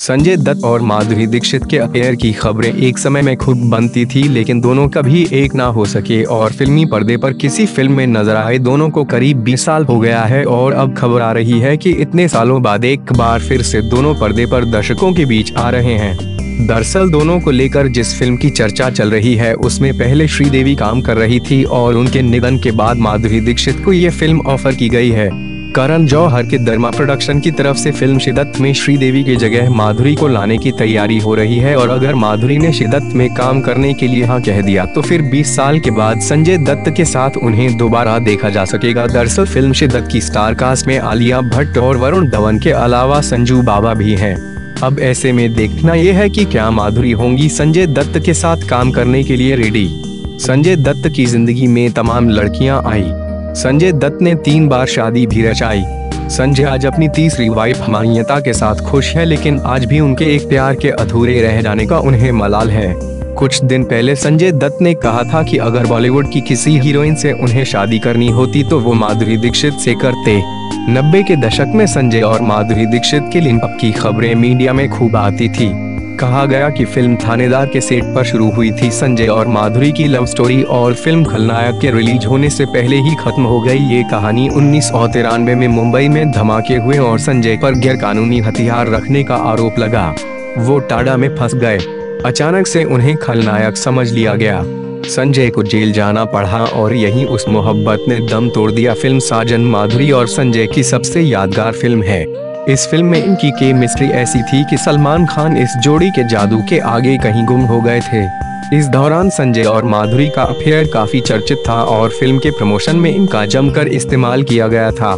संजय दत्त और माधुरी दीक्षित के अफेयर की खबरें एक समय में खूब बनती थी, लेकिन दोनों कभी एक ना हो सके और फिल्मी पर्दे पर किसी फ़िल्म में नज़र आए। दोनों को करीब 20 साल हो गया है और अब खबर आ रही है कि इतने सालों बाद एक बार फिर से दोनों पर्दे पर दर्शकों के बीच आ रहे हैं। दरअसल दोनों को लेकर जिस फ़िल्म की चर्चा चल रही है, उसमें पहले श्रीदेवी काम कर रही थी और उनके निधन के बाद माधुरी दीक्षित को ये फ़िल्म ऑफ़र की गई है। करण जौहर के दर्मा प्रोडक्शन की तरफ़ से फ़िल्म शिदत में श्रीदेवी की जगह माधुरी को लाने की तैयारी हो रही है और अगर माधुरी ने शिदत में काम करने के लिए हाँ कह दिया तो फिर 20 साल के बाद संजय दत्त के साथ उन्हें दोबारा देखा जा सकेगा। दरअसल फ़िल्म शिदत की स्टार कास्ट में आलिया भट्ट और वरुण धवन के अलावा संजू बाबा भी है। अब ऐसे में देखना यह है कि क्या माधुरी होंगी संजय दत्त के साथ काम करने के लिए रेडी। संजय दत्त की ज़िंदगी में तमाम लड़कियाँ आई। संजय दत्त ने तीन बार शादी भी रचाई। संजय आज अपनी तीसरी वाइफ मान्यता के साथ खुश है, लेकिन आज भी उनके एक प्यार के अधूरे रह जाने का उन्हें मलाल है। कुछ दिन पहले संजय दत्त ने कहा था कि अगर बॉलीवुड की किसी हीरोइन से उन्हें शादी करनी होती तो वो माधुरी दीक्षित से करते। नब्बे के दशक में संजय और माधुरी दीक्षित के लिंक की खबरें मीडिया में खूब आती थी। कहा गया कि फ़िल्म थानेदार के सेट पर शुरू हुई थी संजय और माधुरी की लव स्टोरी और फ़िल्म खलनायक के रिलीज़ होने से पहले ही खत्म हो गई ये कहानी उन्नीस सौ तिरानवे में मुंबई में धमाके हुए और संजय पर गैर कानूनी हथियार रखने का आरोप लगा। वो टाडा में फंस गए। अचानक से उन्हें खलनायक समझ लिया गया। संजय को जेल जाना पड़ा और यही उस मोहब्बत ने दम तोड़ दिया। फ़िल्म साजन, माधुरी और संजय की सबसे यादगार फ़िल्म है। इस फ़िल्म में इनकी के मिस्ट्री ऐसी थी कि सलमान खान इस जोड़ी के जादू के आगे कहीं गुम हो गए थे। इस दौरान संजय और माधुरी का अफेयर काफ़ी चर्चित था और फ़िल्म के प्रमोशन में इनका जमकर इस्तेमाल किया गया था।